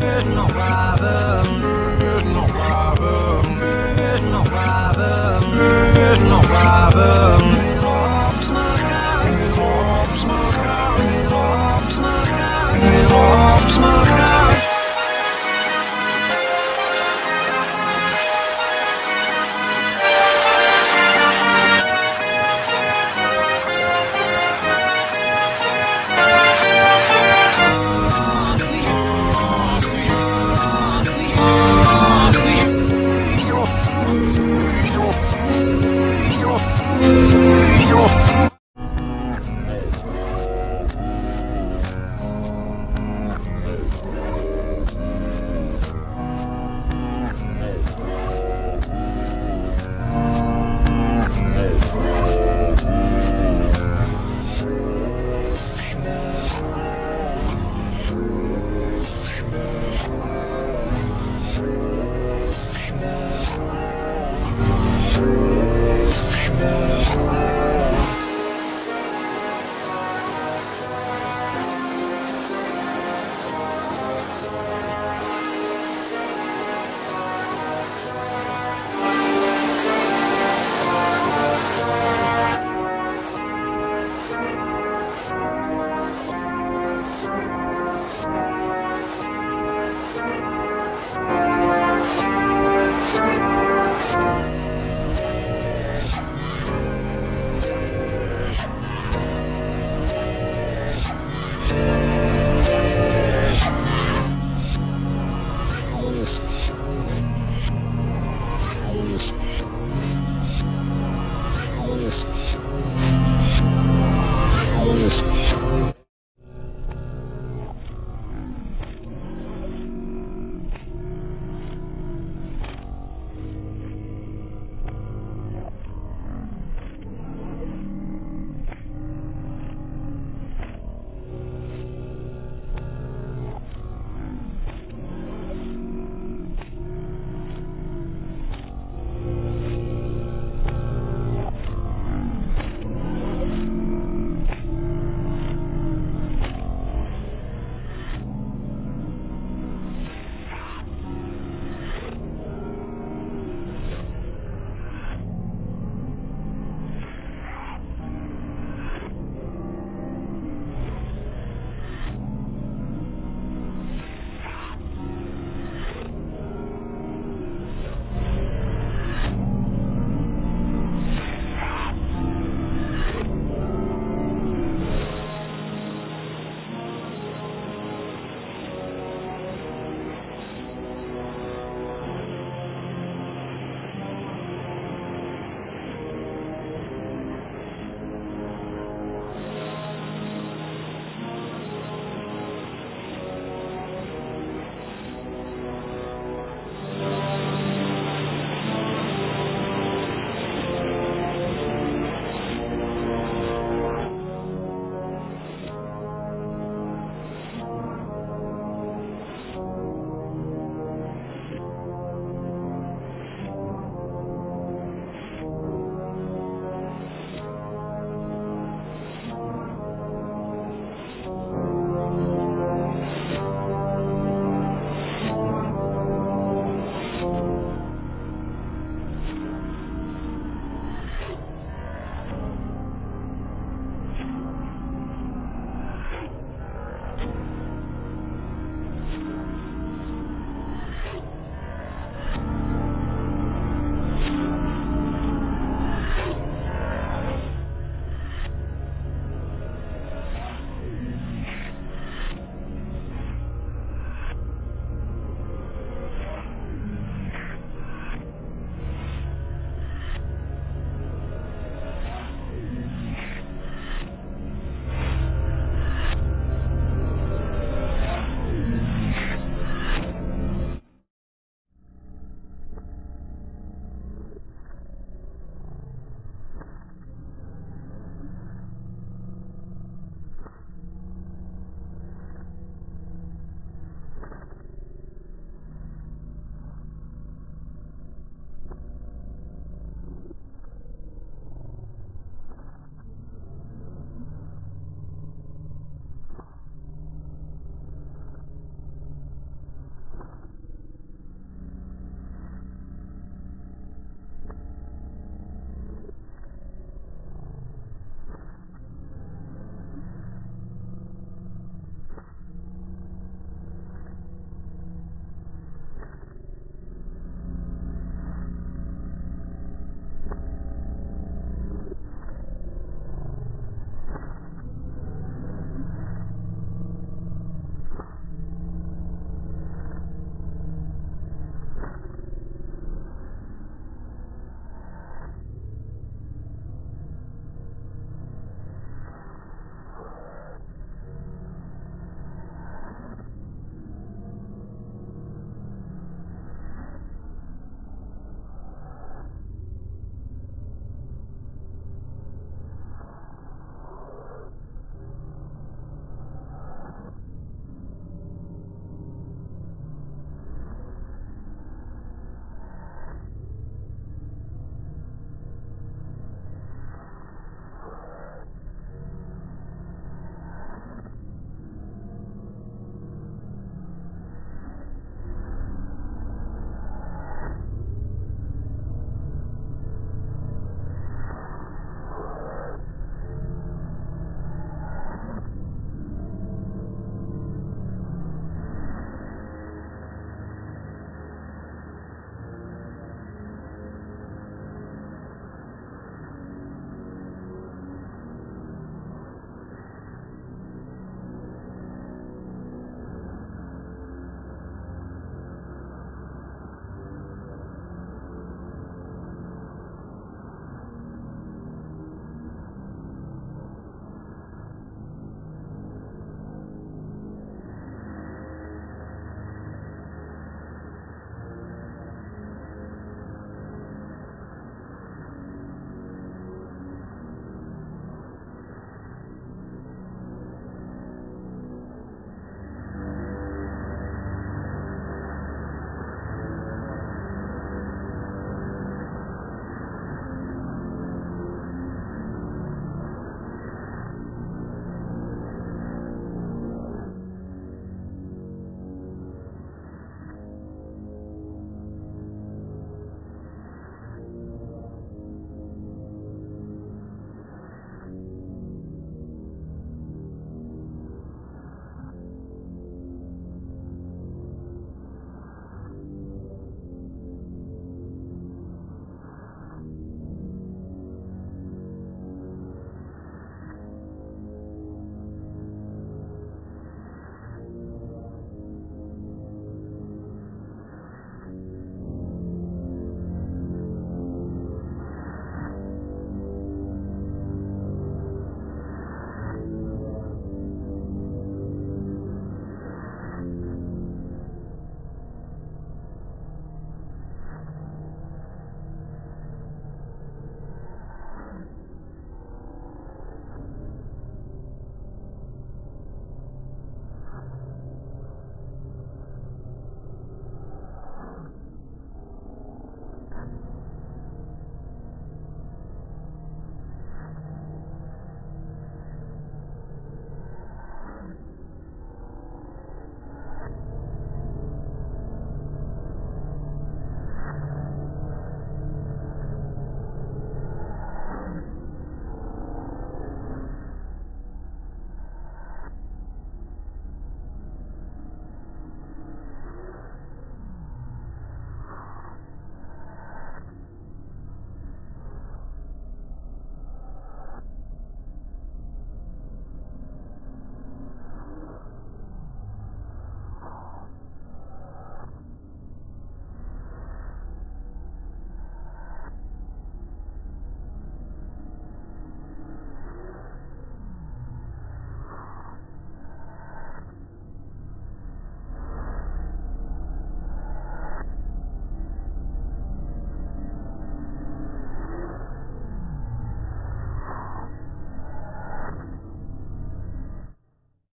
No problem.